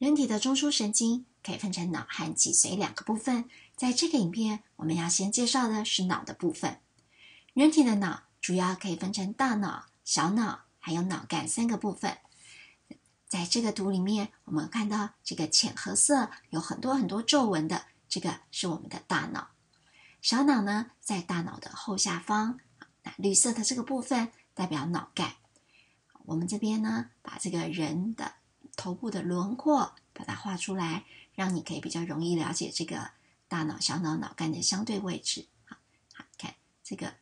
人体的中枢神经可以分成脑和脊髓两个部分。在这个影片，我们要先介绍的是脑的部分。人体的脑主要可以分成大脑、小脑还有脑干三个部分。在这个图里面，我们看到这个浅褐色有很多很多皱纹的，这个是我们的大脑。小脑呢，在大脑的后下方，那绿色的这个部分代表脑干。我们这边呢，把这个人的头部的轮廓把它画出来，让你可以比较容易了解这个大脑、小脑、脑干的相对位置。好，好看这个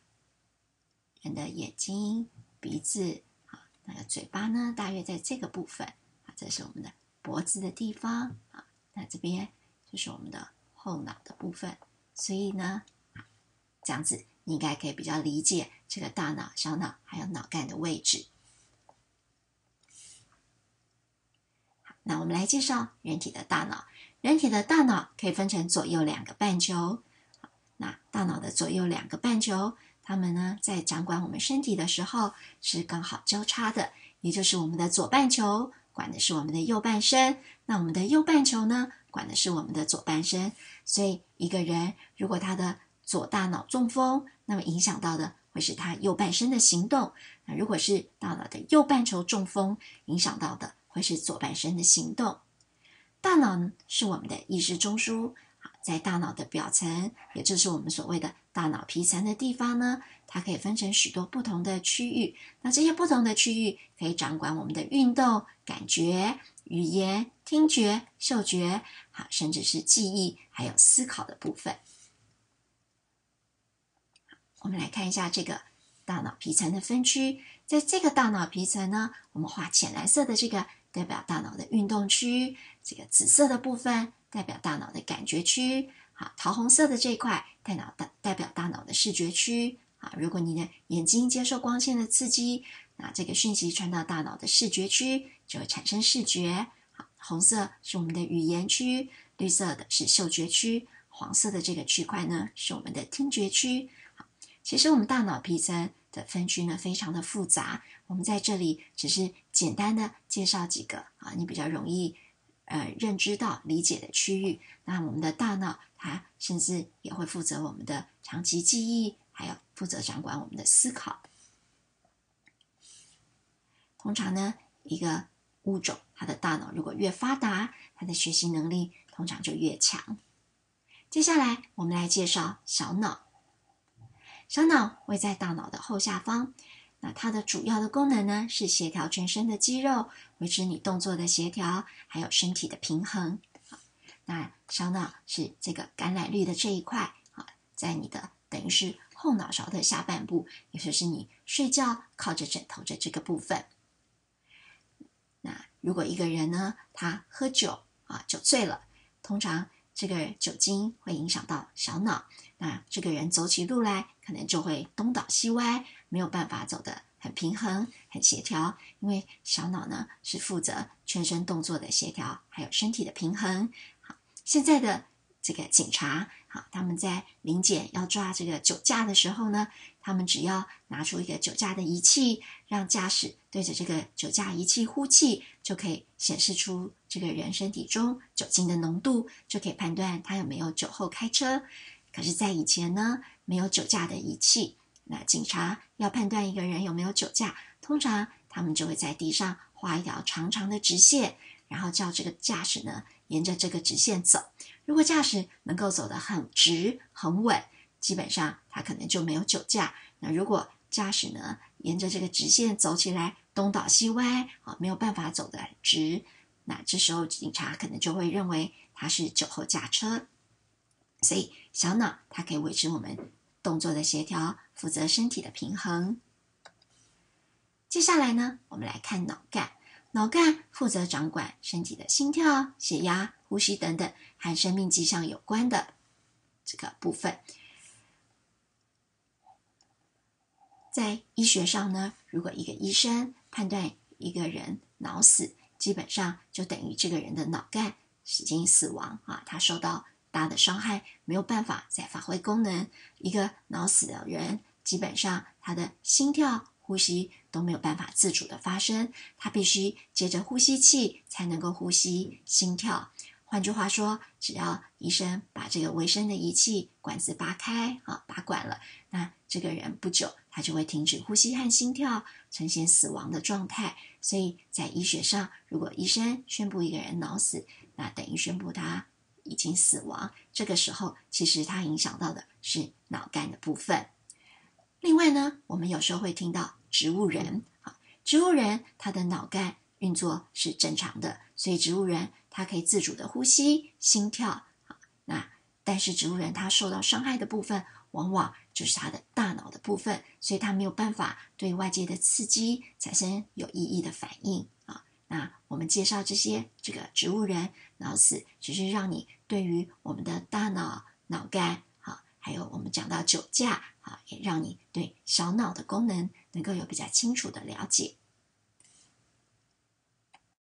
人的眼睛、鼻子，好，那个嘴巴呢，大约在这个部分。啊，这是我们的脖子的地方。啊，那这边就是我们的后脑的部分。所以呢，这样子你应该可以比较理解这个大脑、小脑还有脑干的位置。那我们来介绍人体的大脑。人体的大脑可以分成左右两个半球。那大脑的左右两个半球，它们呢在掌管我们身体的时候是刚好交叉的，也就是我们的左半球管的是我们的右半身，那我们的右半球呢？管的是我们的左半身，所以一个人如果他的左大脑中风，那么影响到的会是他右半身的行动；那如果是大脑的右半球中风，影响到的会是左半身的行动。大脑呢是我们的意识中枢，在大脑的表层，也就是我们所谓的大脑皮层的地方呢，它可以分成许多不同的区域。那这些不同的区域可以掌管我们的运动、感觉。语言、听觉、嗅觉，好，甚至是记忆，还有思考的部分。我们来看一下这个大脑皮层的分区。在这个大脑皮层呢，我们画浅蓝色的这个代表大脑的运动区，这个紫色的部分代表大脑的感觉区，好，桃红色的这一块代脑代代表大脑的视觉区。啊，如果你的眼睛接受光线的刺激，那这个讯息传到大脑的视觉区，就会产生视觉。好，红色是我们的语言区，绿色的是嗅觉区，黄色的这个区块呢是我们的听觉区。好，其实我们大脑皮层的分区呢非常的复杂，我们在这里只是简单的介绍几个啊，你比较容易呃认知到理解的区域。那我们的大脑它甚至也会负责我们的长期记忆。还有负责掌管我们的思考。通常呢，一个物种它的大脑如果越发达，它的学习能力通常就越强。接下来我们来介绍小脑。小脑位在大脑的后下方，那它的主要的功能呢是协调全身的肌肉，维持你动作的协调，还有身体的平衡。那小脑是这个橄榄绿的这一块啊，在你的等于是。后脑勺的下半部，也就是你睡觉靠着枕头的这个部分。那如果一个人呢，他喝酒啊，酒醉了，通常这个酒精会影响到小脑，那这个人走起路来可能就会东倒西歪，没有办法走得很平衡、很协调，因为小脑呢是负责全身动作的协调，还有身体的平衡。好，现在的。这个警察，好，他们在临检要抓这个酒驾的时候呢，他们只要拿出一个酒驾的仪器，让驾驶对着这个酒驾仪器呼气，就可以显示出这个人身体中酒精的浓度，就可以判断他有没有酒后开车。可是，在以前呢，没有酒驾的仪器，那警察要判断一个人有没有酒驾，通常他们就会在地上画一条长长的直线，然后叫这个驾驶呢沿着这个直线走。如果驾驶能够走得很直很稳，基本上他可能就没有酒驾。那如果驾驶呢沿着这个直线走起来东倒西歪啊，没有办法走得直，那这时候警察可能就会认为他是酒后驾车。所以小脑它可以维持我们动作的协调，负责身体的平衡。接下来呢，我们来看脑干。脑干负责掌管身体的心跳、血压、呼吸等等和生命迹象有关的这个部分。在医学上呢，如果一个医生判断一个人脑死，基本上就等于这个人的脑干已经死亡啊，他受到大的伤害，没有办法再发挥功能。一个脑死的人，基本上他的心跳、呼吸都没有办法自主的发生，他必须接着呼吸器才能够呼吸、心跳。换句话说，只要医生把这个维生的仪器管子拔开啊，拔管了，那这个人不久他就会停止呼吸和心跳，呈现死亡的状态。所以在医学上，如果医生宣布一个人脑死，那等于宣布他已经死亡。这个时候，其实它影响到的是脑干的部分。另外呢，我们有时候会听到植物人啊，植物人他的脑干运作是正常的，所以植物人。它可以自主的呼吸、心跳啊，那但是植物人他受到伤害的部分，往往就是他的大脑的部分，所以他没有办法对外界的刺激产生有意义的反应啊。那我们介绍这些这个植物人脑死，只是让你对于我们的大脑、脑干，啊，还有我们讲到酒驾，啊，也让你对小脑的功能能够有比较清楚的了解。